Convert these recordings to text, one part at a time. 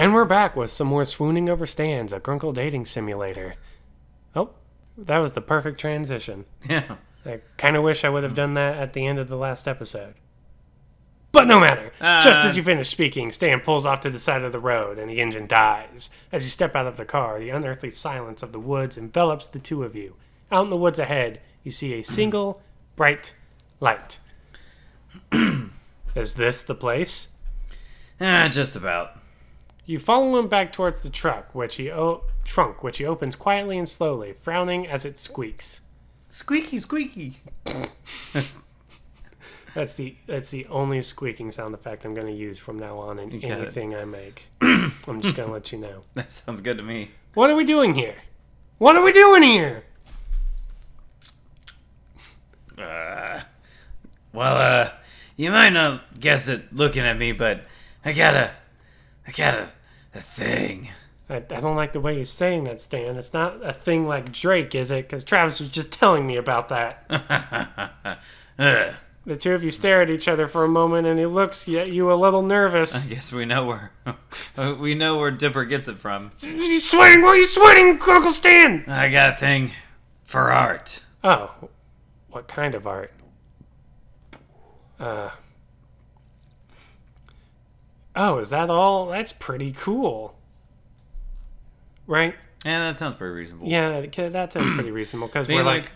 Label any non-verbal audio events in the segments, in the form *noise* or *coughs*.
And we're back with some more swooning over Stans, a Grunkle dating simulator. Oh, that was the perfect transition. Yeah. I kind of wish I would have done that at the end of the last episode. But no matter. Just Uh. as you finish speaking, Stan pulls off to the side of the road and the engine dies. As you step out of the car, the unearthly silence of the woods envelops the two of you. Out in the woods ahead, you see a *clears throat* single bright light. *clears throat* Is this the place? Ah, just about. You follow him back towards the truck, which he o- trunk, which he opens quietly and slowly, frowning as it squeaks. Squeaky, squeaky. *laughs* That's the that's the only squeaking sound effect I'm going to use from now on in got it. anything I make. *clears throat* I'm just going to let you know. *laughs* That sounds good to me. What are we doing here? What are we doing here? Uh, well, uh, you might not guess it looking at me, but I got a, I got a, a thing. I, I don't like the way you're saying that, Stan. It's not a thing like Drake, is it? Because Travis was just telling me about that. *laughs* The two of you stare at each other for a moment, and he looks at you a little nervous. I guess we know where, *laughs* we know where Dipper gets it from. you sweating? Why are you sweating, Uncle Stan? I got a thing for art. Oh, what kind of art? Uh. Oh, is that all? That's pretty cool. Right? Yeah, that sounds pretty reasonable. Yeah, that sounds *clears throat* pretty reasonable because we're like, like,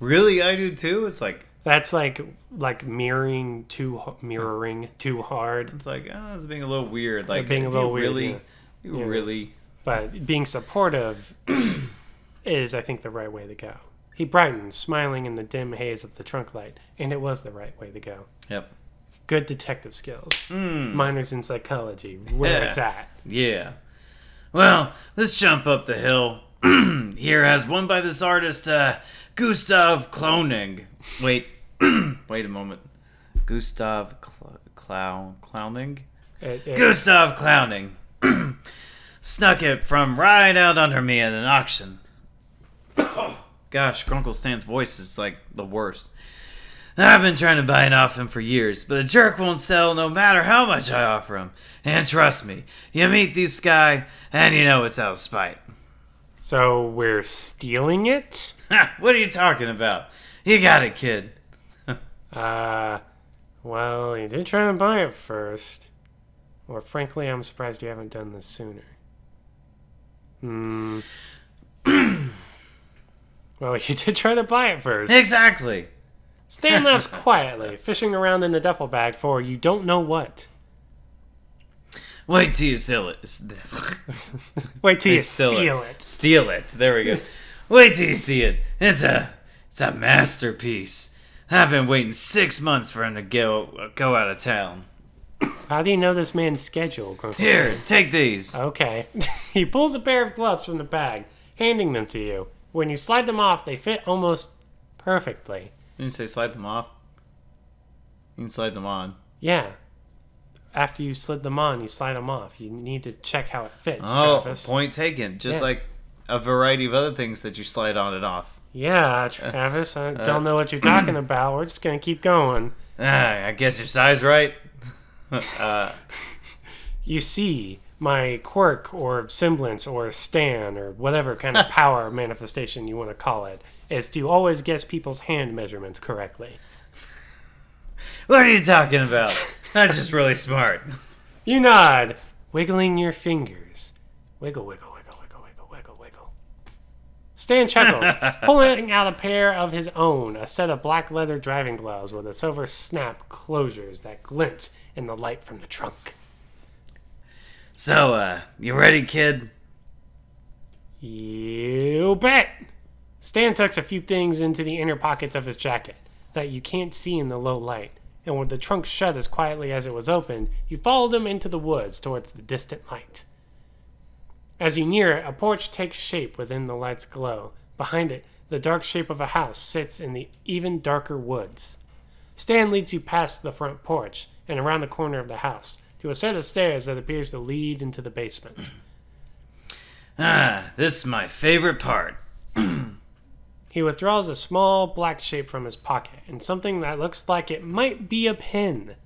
really, I do too. It's like, that's like like mirroring too mirroring too hard, it's like, oh, it's being a little weird. Like, being a little weird, Really, yeah. you Yeah. really. but being supportive *clears throat* is, I think, the right way to go. He brightened, smiling in the dim haze of the trunk light, and it was the right way to go. Yep. Good detective skills. Mm. Minors in psychology, where Yeah. it's at. Yeah. Well, let's jump up the hill. *clears throat* Here as one by this artist, uh, Gustav Klouening. Wait, *clears throat* wait a moment. Gustav Cl- Clown Klouening? It- it- Gustav Klouening. *clears throat* Snuck it from right out under me at an auction. *coughs* Gosh, Grunkle Stan's voice is like the worst. I've been trying to buy it off him for years, but the jerk won't sell no matter how much I offer him. And trust me, you meet this guy, and you know it's out of spite. So we're stealing it? *laughs* What are you talking about? You got it, kid. *laughs* Uh, well, you did try to buy it first. Or frankly, I'm surprised you haven't done this sooner. Hmm. *clears throat* well, *laughs* you did try to buy it first. Exactly. Stan laughs quietly, fishing around in the duffel bag for you don't know what. Wait till you sell it. *laughs* Wait till you Steal it. steal it. Steal it. There we go. Wait till you see it. It's a, it's a masterpiece. I've been waiting six months for him to go go out of town. How do you know this man's schedule, Grunkle? Here, take these. Okay. *laughs* he pulls a pair of gloves from the bag, handing them to you. When you slide them off, they fit almost perfectly. You can say slide them off. You can slide them on. Yeah. After you slid them on, you slide them off. You need to check how it fits, Oh, Travis. point taken. Just Yeah. like a variety of other things that you slide on and off. Yeah, Travis. I *laughs* don't know what you're talking *clears throat* about. We're just gonna keep going. Ah, I guess your size right. *laughs* uh, You see, my quirk or semblance or stan or whatever kind of *laughs* power manifestation you want to call it is to always guess people's hand measurements correctly. *laughs* what are you talking about? That's just really smart. *laughs* You nod, wiggling your fingers. Wiggle, wiggle, wiggle, wiggle, wiggle, wiggle, wiggle. Stan chuckles, *laughs* pulling out a pair of his own, a set of black leather driving gloves with a silver snap closures that glint in the light from the trunk. So, uh, you ready, kid? You bet! Stan tucks a few things into the inner pockets of his jacket that you can't see in the low light, and with the trunk shut as quietly as it was opened, you follow them into the woods towards the distant light. As you near it, a porch takes shape within the light's glow. Behind it, the dark shape of a house sits in the even darker woods. Stan leads you past the front porch and around the corner of the house to a set of stairs that appears to lead into the basement. Ah, this is my favorite part. He withdraws a small black shape from his pocket and something that looks like it might be a pin.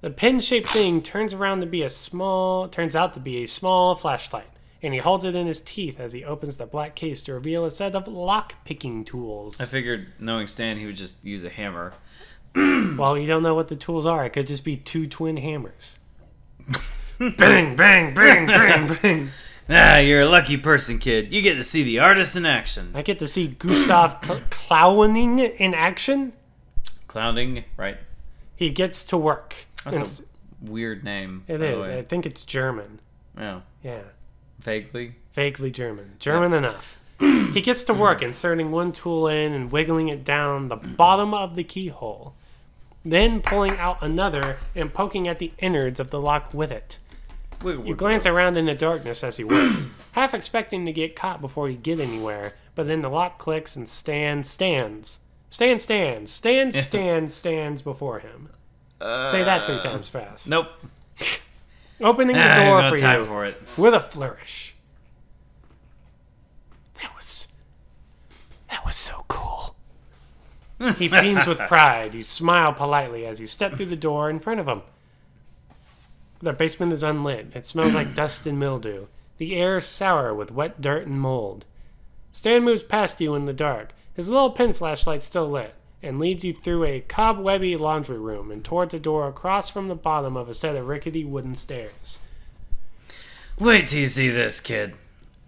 The pin-shaped thing turns around to be a small, turns out to be a small flashlight, and he holds it in his teeth as he opens the black case to reveal a set of lock-picking tools. I figured, knowing Stan, he would just use a hammer. *clears throat* well, you don't know what the tools are. It could just be two twin hammers. *laughs* bang, bang, bang, bang, bang. *laughs* Ah, you're a lucky person, kid. You get to see the artist in action. I get to see Gustav Cl- Klouening in action. Klouening, right? He gets to work. That's a weird name. It is. I think it's German. Yeah, Yeah. vaguely. Vaguely German. German enough. he gets to work inserting one tool in and wiggling it down the bottom of the keyhole. Then pulling out another and poking at the innards of the lock with it. You glance around in the darkness as he works, *clears throat* half expecting to get caught before he get anywhere, but then the lock clicks and Stan stands. Stan stands. Stan *laughs* stands stands before him. Say that three times fast. Nope. *laughs* Opening the Ah, door for time you for it. with a flourish. That was that was so cool. he beams with *laughs* pride. You smile politely as you step through the door in front of him. The basement is unlit. It smells like *clears throat* dust and mildew. The air is sour with wet dirt and mold. Stan moves past you in the dark, his little pin flashlight still lit, and leads you through a cobwebby laundry room and towards a door across from the bottom of a set of rickety wooden stairs. Wait till you see this, kid.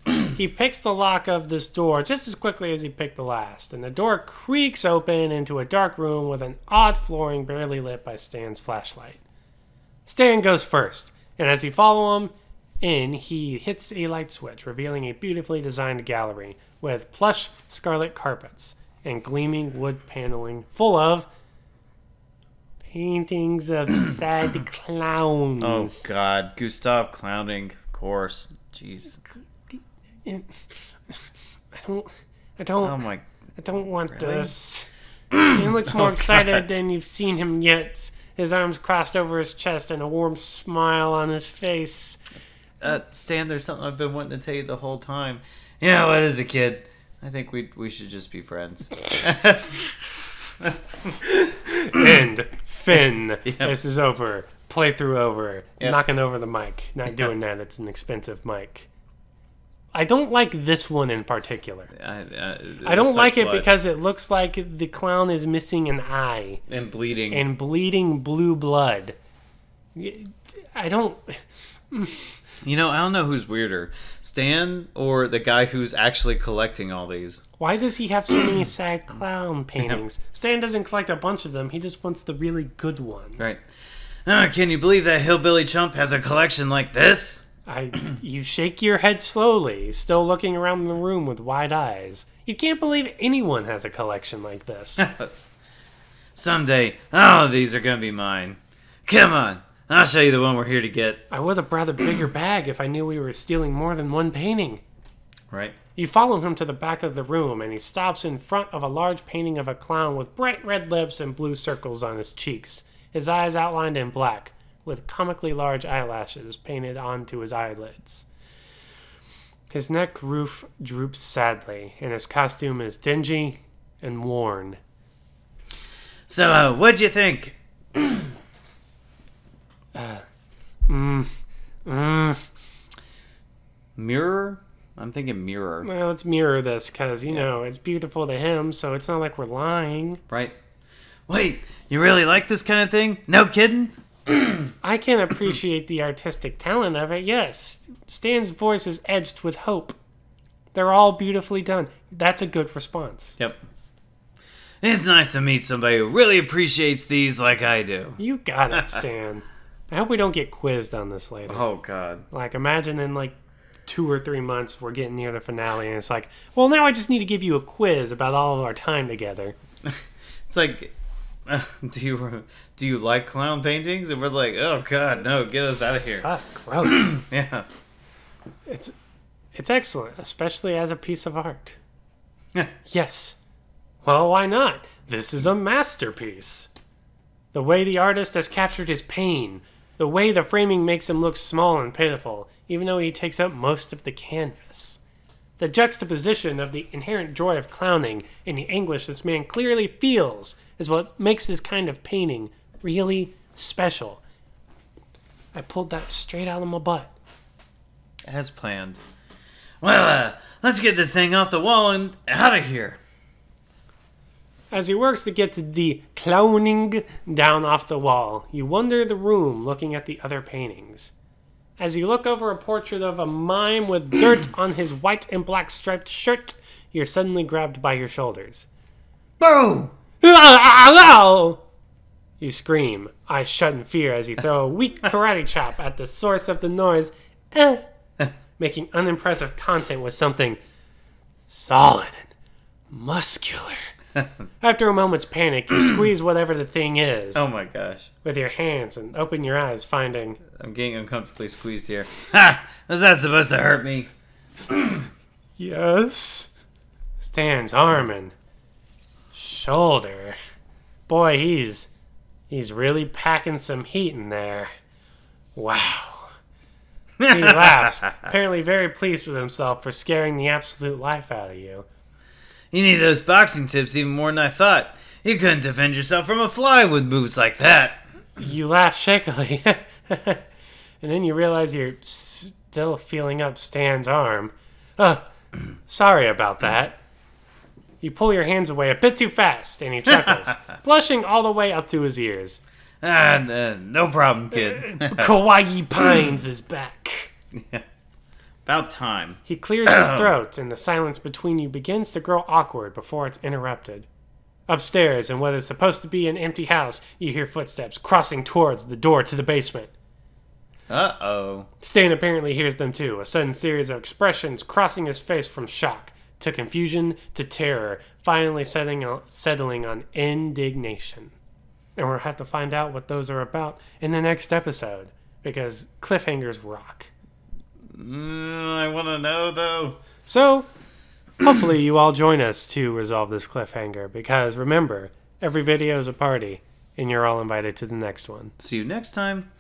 *clears throat* He picks the lock of this door just as quickly as he picked the last, and the door creaks open into a dark room with an odd flooring barely lit by Stan's flashlight. Stan goes first, and as he follow him in, he hits a light switch, revealing a beautifully designed gallery with plush scarlet carpets and gleaming wood paneling full of paintings of *coughs* sad clowns. Oh God, Gustav Klouening, of course. Jeez. I don't. I don't. Oh my. I don't want Really? this. *coughs* Stan looks more Oh, excited God. than you've seen him yet. His arms crossed over his chest and a warm smile on his face. Uh, Stan, there's something I've been wanting to tell you the whole time. Yeah, what is it, kid? I think we we should just be friends. *laughs* *laughs* and Finn, Yep. this is over. Playthrough over. Yep. Knocking over the mic. Not doing that. It's an expensive mic. I don't like this one in particular. I, uh, I don't like it blood because it looks like the clown is missing an eye. and bleeding. and bleeding blue blood. I don't. you know, I don't know who's weirder, Stan or the guy who's actually collecting all these. Why does he have so many *clears throat* sad clown paintings? Stan doesn't collect a bunch of them. He just wants the really good one. Right. Ah, can you believe that hillbilly chump has a collection like this? I. You shake your head slowly, still looking around the room with wide eyes. You can't believe anyone has a collection like this. *laughs* Someday, all of these are gonna be mine. Come on, I'll show you the one we're here to get. I would have brought a bigger bag if I knew we were stealing more than one painting. Right. You follow him to the back of the room, and he stops in front of a large painting of a clown with bright red lips and blue circles on his cheeks, his eyes outlined in black, with comically large eyelashes painted onto his eyelids. His neck roof droops sadly, and his costume is dingy and worn. So, uh, what'd you think? *clears throat* Mm, mm. Mirror? I'm thinking mirror. well, let's mirror this, because, you know, it's beautiful to him, so it's not like we're lying. Right. Wait, you really like this kind of thing? No kidding? *clears throat* I can appreciate the artistic talent of it, yes. Stan's voice is edged with hope. They're all beautifully done. That's a good response. Yep. It's nice to meet somebody who really appreciates these like I do. You got it, Stan. *laughs* I hope we don't get quizzed on this later. Oh, God. Like, imagine in like two or three months we're getting near the finale and it's like, well, now I just need to give you a quiz about all of our time together. *laughs* It's like, *laughs* do you do you like clown paintings? And we're like, oh God, no, get us out of here. Ah, gross. *clears throat* Yeah. it's it's excellent, especially as a piece of art. Yes. Well, why not? This is a masterpiece. The way the artist has captured his pain, the way the framing makes him look small and pitiful, even though he takes up most of the canvas. The juxtaposition of the inherent joy of clowning and the anguish this man clearly feels is what makes this kind of painting really special I pulled that straight out of my butt. As planned. Well, uh, let's get this thing off the wall and out of here. As he works to get the Klouening down off the wall, you wander the room looking at the other paintings. As you look over a portrait of a mime with *clears throat* dirt on his white and black striped shirt, you're suddenly grabbed by your shoulders. Boo! You scream, I shut in fear as you throw a weak karate chop at the source of the noise, eh, making unimpressive contact with something solid and muscular. *laughs* After a moment's panic, you squeeze whatever the thing is Oh my gosh. with your hands and open your eyes, finding I'm getting uncomfortably squeezed here. *laughs* Ha! Was that supposed to hurt me? *clears throat* Yes. Stan's arm and shoulder. Boy, he's he's really packing some heat in there. Wow. He *laughs* laughs, apparently very pleased with himself for scaring the absolute life out of you. You need those boxing tips even more than I thought. You couldn't defend yourself from a fly with moves like that. You laugh shakily, *laughs* and then you realize you're still feeling up Stan's arm. Uh, sorry about that. You pull your hands away a bit too fast, and he chuckles, *laughs* blushing all the way up to his ears. Ah, n- no problem, kid. *laughs* Kawaii Pines is back. Yeah. *laughs* About time. He clears his *clears throat* throat, and the silence between you begins to grow awkward before it's interrupted. Upstairs, in what is supposed to be an empty house, you hear footsteps crossing towards the door to the basement. Uh oh. Stan apparently hears them too, a sudden series of expressions crossing his face from shock to confusion to terror, finally settling on, settling on indignation. And we'll have to find out what those are about in the next episode, because cliffhangers rock. Mm, I want to know though. So, hopefully, you all join us to resolve this cliffhanger, because remember, every video is a party, and you're all invited to the next one. See you next time.